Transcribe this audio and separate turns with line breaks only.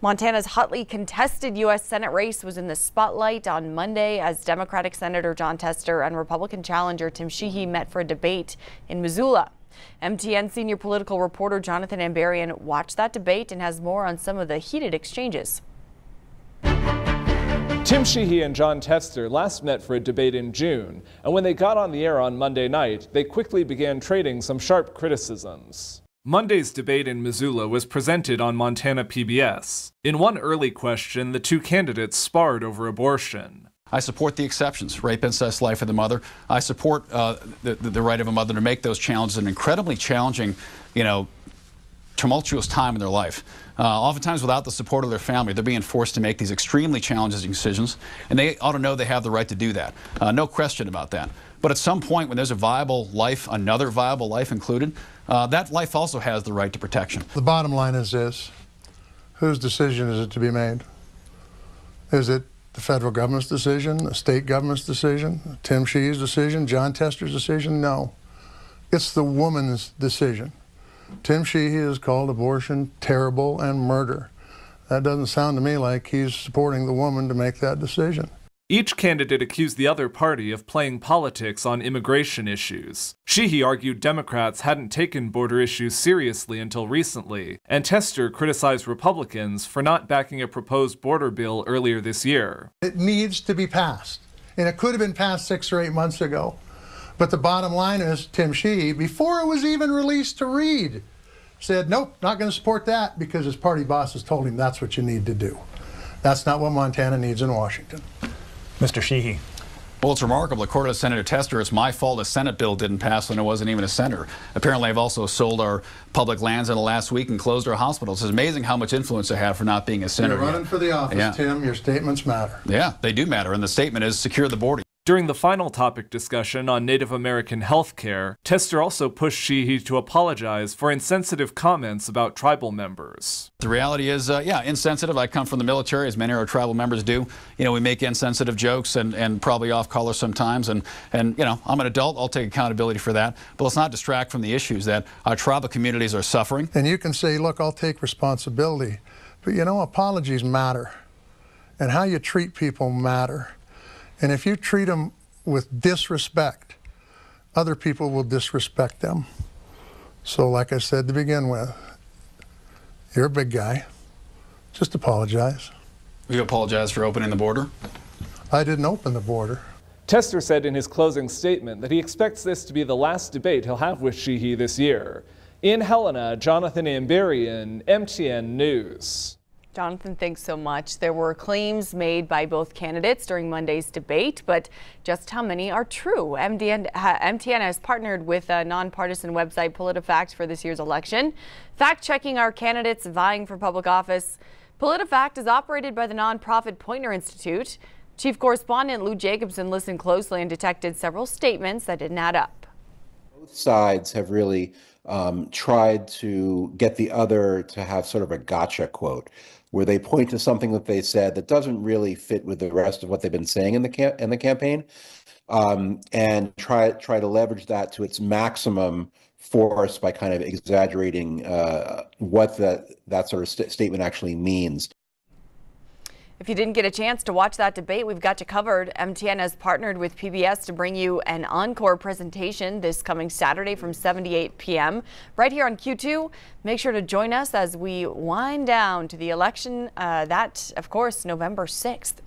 Montana's hotly contested U.S. Senate race was in the spotlight on Monday as Democratic Senator Jon Tester and Republican challenger Tim Sheehy met for a debate in Missoula. MTN senior political reporter Jonathan Ambarian watched that debate and has more on some of the heated exchanges.
Tim Sheehy and Jon Tester last met for a debate in June, and when they got on the air on Monday night, they quickly began trading some sharp criticisms. Monday's debate in Missoula was presented on Montana PBS. In one early question, the two candidates sparred over abortion.
I support the exceptions, rape, incest, life of the mother. I support uh, the, the right of a mother to make those challenges an incredibly challenging, you know, tumultuous time in their life. Uh, oftentimes without the support of their family, they're being forced to make these extremely challenging decisions, and they ought to know they have the right to do that. Uh, no question about that. But at some point, when there's a viable life, another viable life included, uh, that life also has the right to protection.
The bottom line is this whose decision is it to be made? Is it the federal government's decision, the state government's decision, Tim Sheehy's decision, Jon Tester's decision? No. It's the woman's decision. Tim Sheehy has called abortion terrible and murder. That doesn't sound to me like he's supporting the woman to make that decision.
Each candidate accused the other party of playing politics on immigration issues. Sheehy argued Democrats hadn't taken border issues seriously until recently, and Tester criticized Republicans for not backing a proposed border bill earlier this year.
It needs to be passed, and it could have been passed six or eight months ago. But the bottom line is Tim Sheehy, before it was even released to read, said, nope, not going to support that because his party bosses told him that's what you need to do. That's not what Montana needs in Washington.
Mr. Sheehy.
Well, it's remarkable. According to Senator Tester, it's my fault a Senate bill didn't pass when it wasn't even a senator. Apparently, I've also sold our public lands in the last week and closed our hospitals. It's amazing how much influence I have for not being a senator.
You're running
yet.
for the office,
yeah.
Tim. Your statements matter.
Yeah, they do matter. And the statement is secure the border.
During the final topic discussion on Native American health care, Tester also pushed Sheehy to apologize for insensitive comments about tribal members.
The reality is, uh, yeah, insensitive. I come from the military, as many of our tribal members do. You know, we make insensitive jokes and, and probably off color sometimes. And, and, you know, I'm an adult. I'll take accountability for that. But let's not distract from the issues that our tribal communities are suffering.
And you can say, look, I'll take responsibility. But, you know, apologies matter. And how you treat people matter. And if you treat them with disrespect, other people will disrespect them. So, like I said to begin with, you're a big guy. Just apologize.
You apologize for opening the border?
I didn't open the border.
Tester said in his closing statement that he expects this to be the last debate he'll have with Sheehy this year. In Helena, Jonathan Ambarian, MTN News.
Jonathan, thanks so much. There were claims made by both candidates during Monday's debate, but just how many are true? MDN, uh, MTN has partnered with a nonpartisan website, PolitiFact, for this year's election, fact checking our candidates vying for public office. PolitiFact is operated by the nonprofit Poynter Institute. Chief correspondent Lou Jacobson listened closely and detected several statements that didn't add up.
Both sides have really um, tried to get the other to have sort of a gotcha quote where they point to something that they said that doesn't really fit with the rest of what they've been saying in the cam- in the campaign, um, and try try to leverage that to its maximum force by kind of exaggerating uh, what that that sort of st- statement actually means.
If you didn't get a chance to watch that debate, we've got you covered. MTN has partnered with PBS to bring you an encore presentation this coming Saturday from 7 to 8 p.m. right here on Q2. Make sure to join us as we wind down to the election. Uh, that, of course, November 6th.